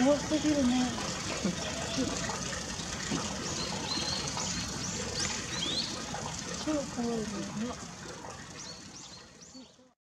多すぎるね。超怖いね。